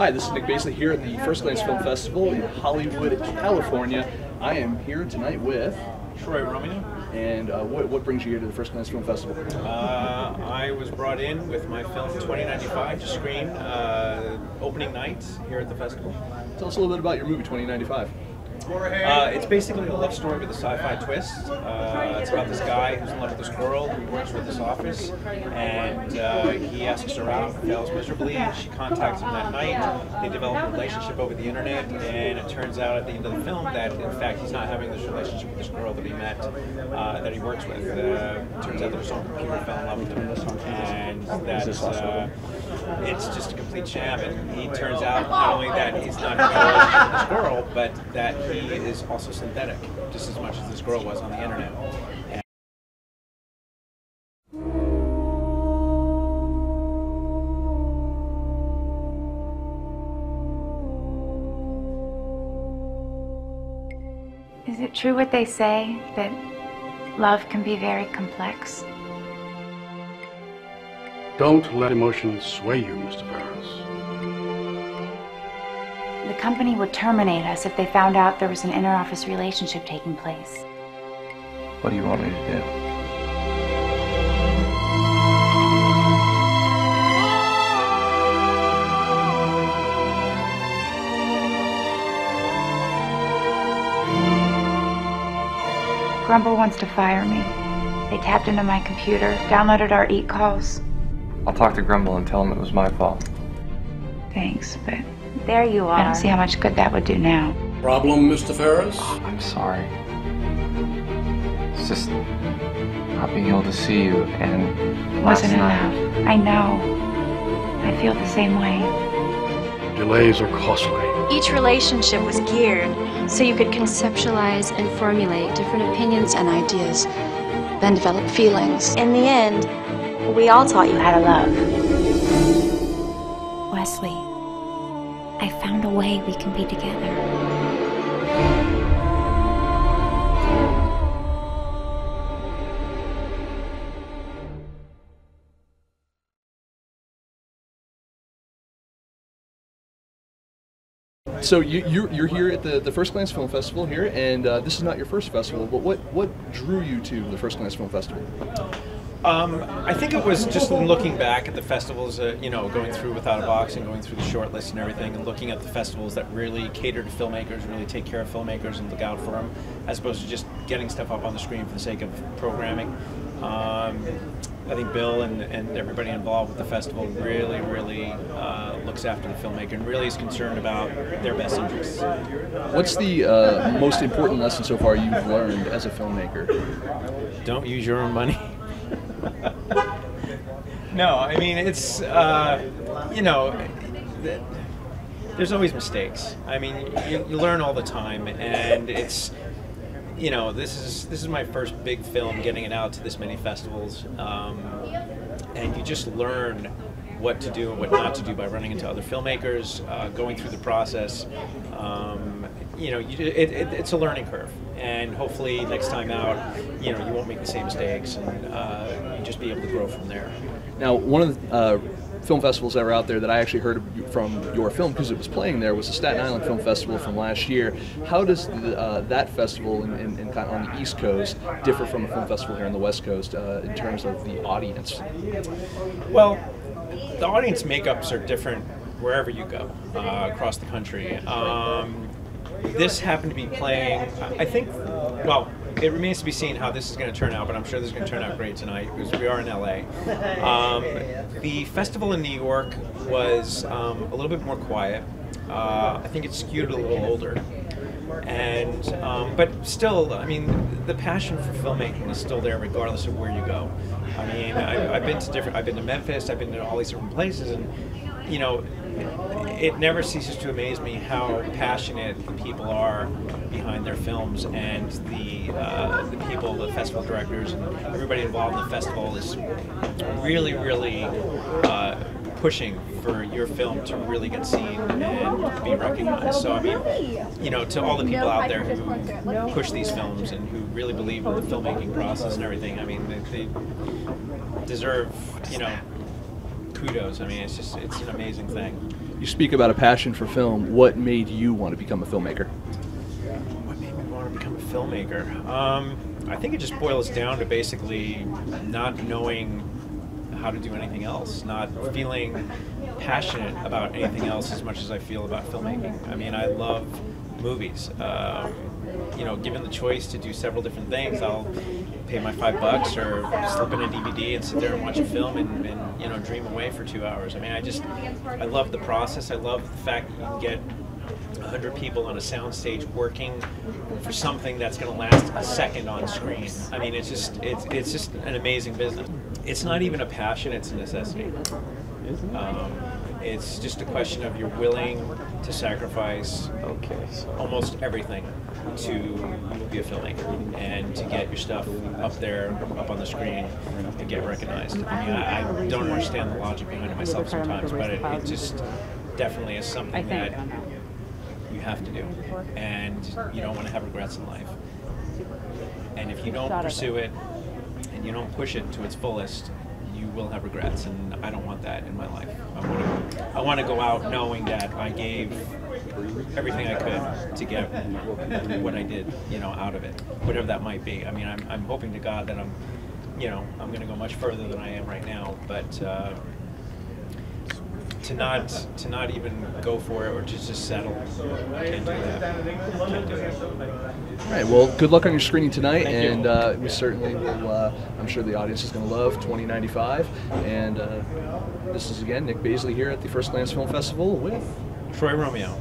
Hi, this is Nick Baisley here at the First Glance Film Festival in Hollywood, California. I am here tonight with Troy Romeo. And uh, what, what brings you here to the First Glance Film Festival? Uh, I was brought in with my film 2095 to screen uh, opening night here at the festival. Tell us a little bit about your movie 2095. Uh, it's basically a love story with a sci-fi twist. Uh, it's about this guy who's in love with this girl who works with this office, and uh, he asks her out, fails miserably. And she contacts him that night. They develop a relationship over the internet, and it turns out at the end of the film that, in fact, he's not having this relationship with this girl that he met, uh, that he works with. Uh, turns out there's some computer fell in love with him, and that uh, it's just a complete sham. And he turns out not only that he's not a girl, but that he is also synthetic, just as much as this girl was on the internet. Is it true what they say that love can be very complex? Don't let emotions sway you, Mr. Ferris. The company would terminate us if they found out there was an inter-office relationship taking place. What do you want me to do? Grumble wants to fire me. They tapped into my computer, downloaded our eat calls. I'll talk to Grumble and tell him it was my fault. Thanks, but There you are. I don't see how much good that would do now. Problem, Mr. Ferris? Oh, I'm sorry. It's just not being able to see you and It last wasn't night- enough. I know. I feel the same way. Delays are costly. Each relationship was geared so you could conceptualize and formulate different opinions and ideas, then develop feelings. In the end, we all taught you how to love. Wesley, I found a way we can be together. So you, you're, you're here at the, the First Glance Film Festival here, and uh, this is not your first festival, but what, what drew you to the First Glance Film Festival? Um, I think it was just looking back at the festivals, uh, you know, going through Without a Box and going through the short list and everything, and looking at the festivals that really cater to filmmakers, really take care of filmmakers and look out for them, as opposed to just getting stuff up on the screen for the sake of programming. Um, I think Bill and, and everybody involved with the festival really, really uh, looks after the filmmaker and really is concerned about their best interests. What's the uh, most important lesson so far you've learned as a filmmaker? Don't use your own money. no, I mean it's uh, you know there's always mistakes. I mean you, you learn all the time, and it's you know this is this is my first big film, getting it out to this many festivals, um, and you just learn what to do and what not to do by running into other filmmakers, uh, going through the process. Um, you know, you, it, it, it's a learning curve, and hopefully next time out, you know, you won't make the same mistakes, and uh, you just be able to grow from there. Now, one of the uh, film festivals that were out there that I actually heard from your film because it was playing there was the Staten Island Film Festival from last year. How does the, uh, that festival in, in, in kind of on the East Coast differ from a film festival here on the West Coast uh, in terms of the audience? Well, the audience makeups are different wherever you go uh, across the country. Um, this happened to be playing, I think, well, it remains to be seen how this is going to turn out, but I'm sure this is going to turn out great tonight because we are in LA. Um, the festival in New York was um, a little bit more quiet. Uh, I think it skewed a little older. And, um, but still, I mean, the passion for filmmaking is still there regardless of where you go. I mean, I, I've been to different, I've been to Memphis, I've been to all these different places, and, you know, it never ceases to amaze me how passionate the people are behind their films and the uh, the people, the festival directors, and everybody involved in the festival is really, really uh, pushing for your film to really get seen and be recognized. So I mean, you know, to all the people out there who push these films and who really believe in the filmmaking process and everything, I mean, they, they deserve, you know, kudos. I mean, it's just it's an amazing thing. You speak about a passion for film. What made you want to become a filmmaker? What made me want to become a filmmaker? Um, I think it just boils down to basically not knowing how to do anything else, not feeling passionate about anything else as much as I feel about filmmaking. I mean, I love movies. Um, you know, given the choice to do several different things, I'll pay my five bucks or slip in a DVD and sit there and watch a film and, and you know dream away for two hours. I mean, I just I love the process. I love the fact that you can get 100 people on a soundstage working for something that's going to last a second on screen. I mean, it's just it's it's just an amazing business. It's not even a passion; it's a necessity. Um, it's just a question of you're willing to sacrifice Okay, so almost everything to be a filmmaker and to get your stuff up there, up on the screen, and get recognized. I mean, I, I don't understand the logic behind it myself sometimes, but it, it just definitely is something that you have to do, and you don't want to have regrets in life. And if you don't pursue it and you don't push it to its fullest, you will have regrets, and I don't want that in my life. I want to, I want to go out knowing that I gave everything I could to get what I did, you know, out of it, whatever that might be. I mean, I'm, I'm hoping to God that I'm, you know, I'm going to go much further than I am right now, but. Uh, to not to not even go for it or to just settle, can't do that. Can't do it. All right. Well, good luck on your screening tonight, Thank and uh, we certainly will. Uh, I'm sure the audience is going to love 2095. And uh, this is again Nick Baisley here at the First Glance Film Festival with Troy Romeo.